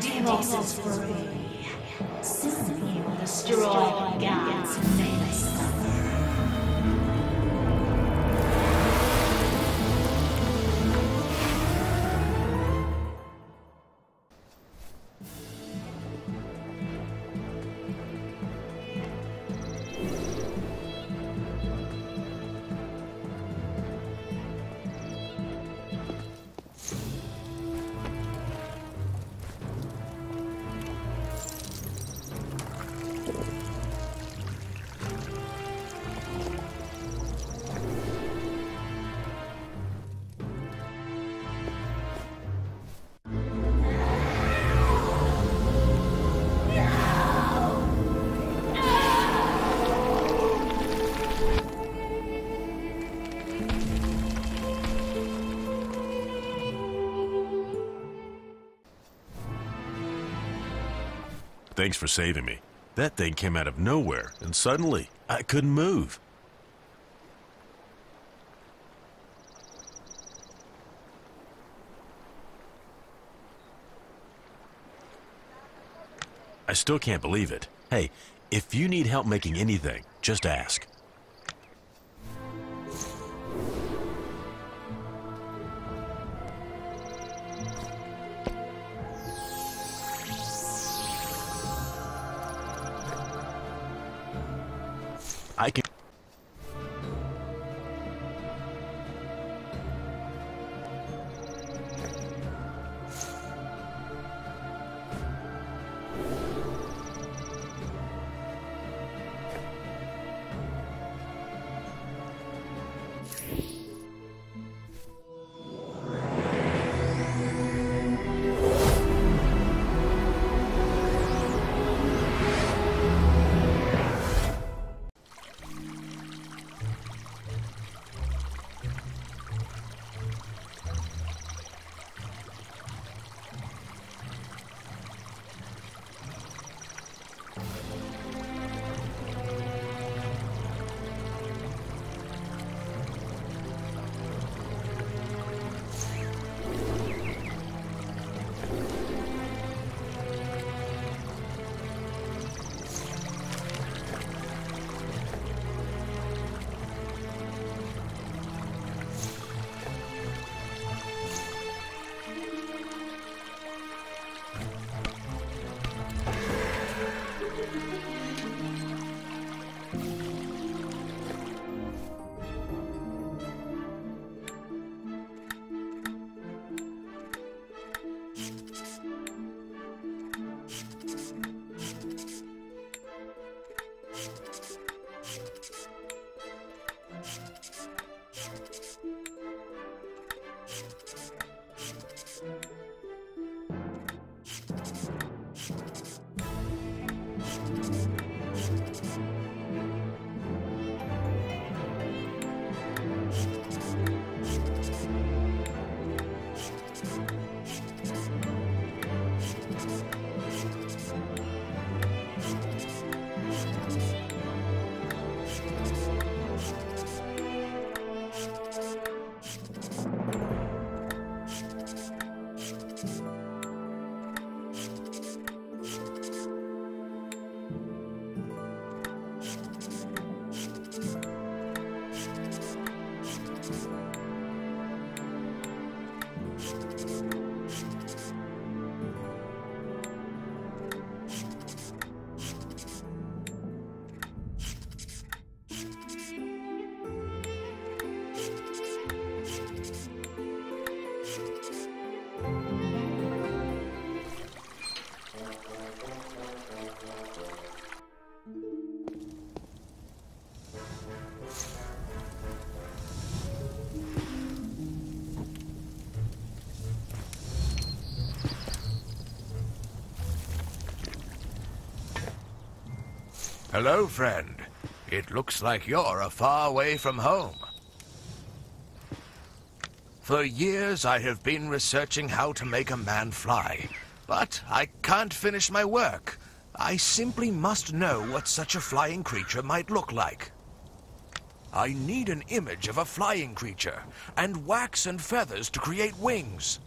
Deimos is free. Soon he will destroy gods who Thanks for saving me. That thing came out of nowhere, and suddenly, I couldn't move. I still can't believe it. Hey, if you need help making anything, just ask. I can. Hello, friend. It looks like you're a far way from home. For years I have been researching how to make a man fly, but I can't finish my work. I simply must know what such a flying creature might look like. I need an image of a flying creature, and wax and feathers to create wings.